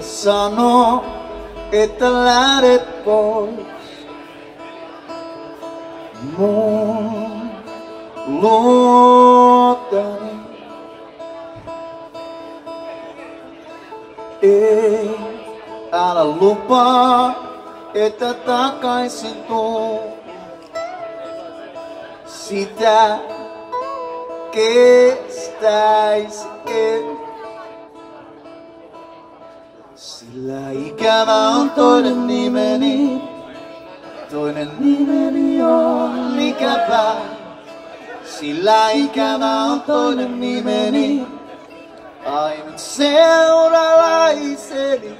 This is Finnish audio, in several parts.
sano, että lähdet pois. Mun luotani. Ei, älä lupaa, että takaisin tuu. Sitä kestäis en. Sillä ikävä on toinen nimeni, toinen nimeni on ikävä. Sillä ikävä on toinen nimeni, ainut seuralaiseni.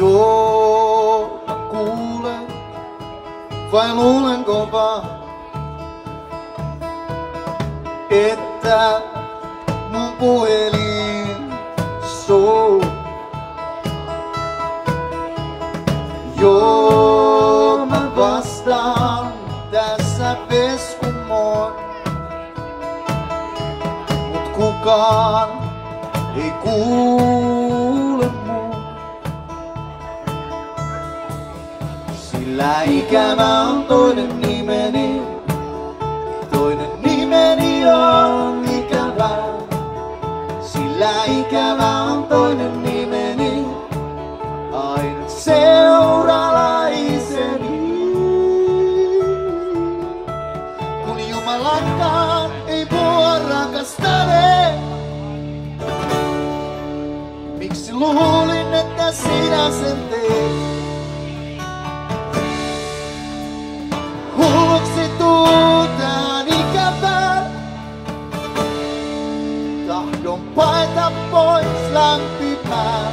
Joo, kuulen, vai luulenko vaan, että mun puhelin soo. Joo, mä vastaan tässä peskumoin, mut kukaan ei kuule mun. Sillä ikävä on toinen nimeni, toinen nimeni on ikävä. Sillä ikävä on toinen nimeni, ainut seuralaiseni. Kun Jumalakaan ei mua rakastane, miksi luulin, että sinä sen teet? Tahdon paeta pois lämpimään.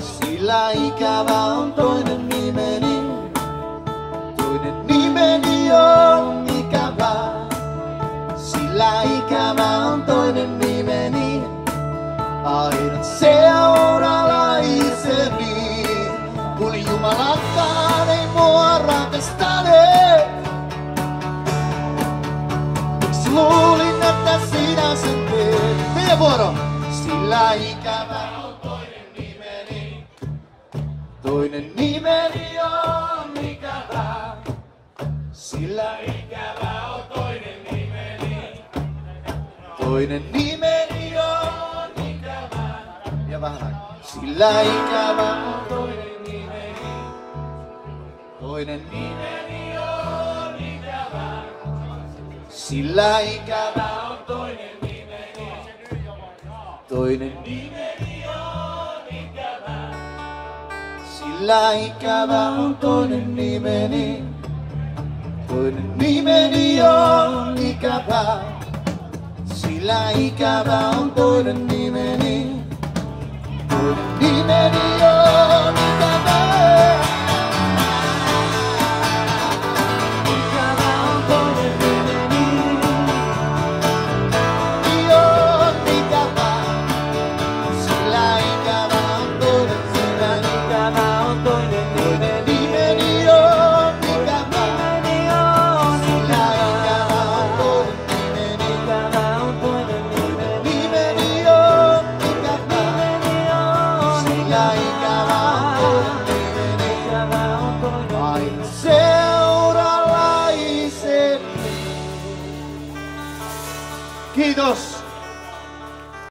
Sillä ikävä on toinen nimeni. Toinen nimeni on ikävä. Sillä ikävä on toinen nimeni. Ainut seuralaiseni. Kun Jumalakaan ei mua rakastane. Miksi luulin, että sinä sen vuoro! Sillä ikävä on toinen nimeni. Toinen nimeni on ikävä. Sillä ikävä on toinen nimeni. Toinen nimeni on ikävä. Ja vähän aikaa. Sillä ikävä on toinen nimeni. Toinen nimeni on ikävä. Sillä ikävä Toinen. Sillä ikävä on toinen nimeni. Toinen nimeni on ikävä. Sillä ikävä on toinen nimeni. Toinen nimeni on 22.